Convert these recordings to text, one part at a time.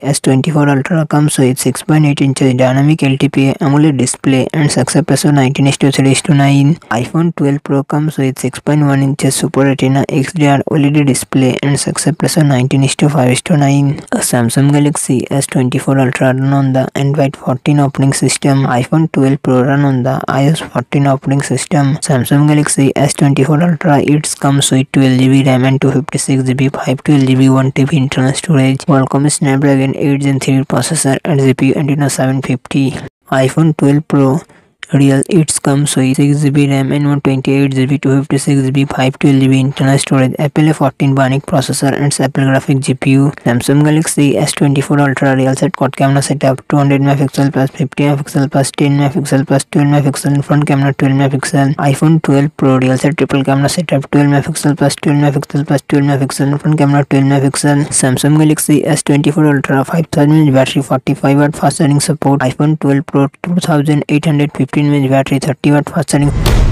S24 Ultra comes with 6.8 inches dynamic LTPO AMOLED display and success ratio 19:3:9. iPhone 12 Pro comes with 6.1 inches Super Retina XDR OLED display and success ratio 19:5:9. A Samsung Galaxy S24 Ultra run on the Android 14 operating system. iPhone 12 Pro run on the iOS 14 operating system. Samsung Galaxy S24 Ultra it comes with 12GB RAM and 256GB 512GB 1TB internal storage. Qualcomm Snapdragon 8 Gen 3 processor and GPU Adreno 750. iPhone 12 Pro Real it comes with 6GB RAM and 128GB 256GB 512GB internal storage Apple A14 Bionic processor and Apple graphic GPU Samsung Galaxy S24 Ultra real set quad camera setup 200 megapixel plus 50 megapixel plus 10 megapixel plus 12 megapixel front camera 12 megapixel iPhone 12 Pro real set triple camera setup 12 megapixel plus 12 megapixel plus 12 megapixel front camera 12 megapixel Samsung Galaxy S24 Ultra 5000 mAh battery 45 watt fast charging support iPhone 12 Pro 2850 15 inch battery 30 watt fast charging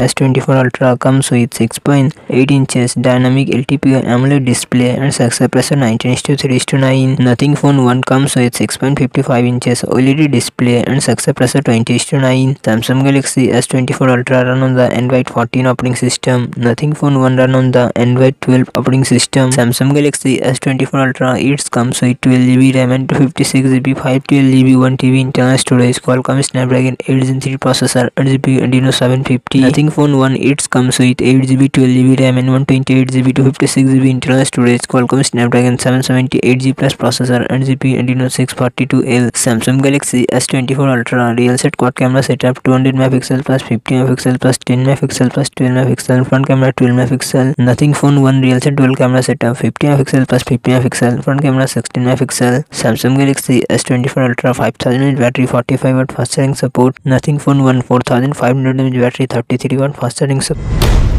S24 Ultra comes with 6.8 inches dynamic LTPO AMOLED display and success ratio 19:3:9. Nothing Phone 1 comes with 6.55 inches OLED display and success ratio 20:9. Samsung Galaxy S24 Ultra run on the Android 14 operating system. Nothing Phone 1 run on the Android 12 operating system. Samsung Galaxy S24 Ultra it comes with 12GB RAM and 256GB 512GB 1TB internal storage. Qualcomm Snapdragon 8 Gen 3 processor and GPU Adreno 750. Nothing phone 1 it comes with 8GB 12GB RAM and 128GB 256GB internal storage Qualcomm Snapdragon 778G plus processor and GPU Adreno 642L Samsung Galaxy S24 Ultra real set quad camera setup 200 megapixel plus 50 megapixel plus 10 megapixel plus 12 megapixel front camera 12 megapixel. Nothing phone 1 real set dual camera setup 50 megapixel plus 50 megapixel front camera 16 megapixel. Samsung Galaxy S24 Ultra 5000 mAh battery 45 watt fast charging support. Nothing phone 1 4500 mAh battery 33 watt fast charging support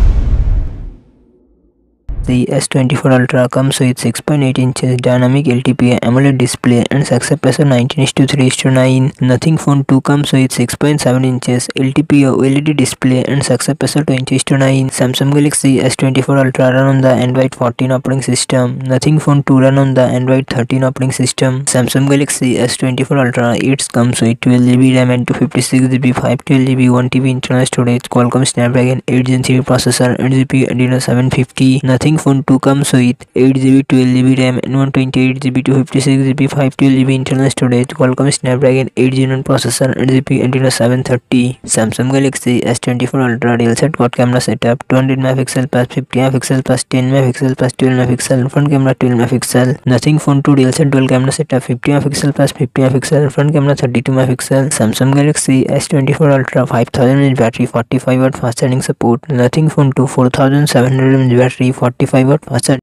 the S24 Ultra comes with 6.8 inches dynamic LTPO AMOLED display and success ratio 19:3:9. Nothing Phone 2 comes with 6.7 inches LTPO OLED display and success ratio 20:9. Samsung Galaxy S24 Ultra run on the Android 14 operating system. Nothing Phone 2 run on the Android 13 operating system. Samsung Galaxy S24 Ultra it comes with 12GB RAM and 256GB 512GB 1TB internal storage. Qualcomm Snapdragon 8 Gen 3 processor and GPU Adreno 750. Nothing Nothing Phone 2 comes with 8GB 12GB RAM and 128GB 256GB 512GB internal storage Qualcomm Snapdragon 8 Gen 1 processor and GPU Adreno 730 Samsung Galaxy S24 Ultra real set quad camera setup 200 megapixel plus 50 megapixel plus 10 megapixel plus 12 megapixel front camera 12 megapixel Nothing Phone 2 real set dual camera setup 50 megapixel plus 50 megapixel front camera 32 megapixel Samsung Galaxy S24 Ultra 5000 mAh battery 45 watt fast charging support Nothing Phone 2 4700 mAh battery 40 45 watt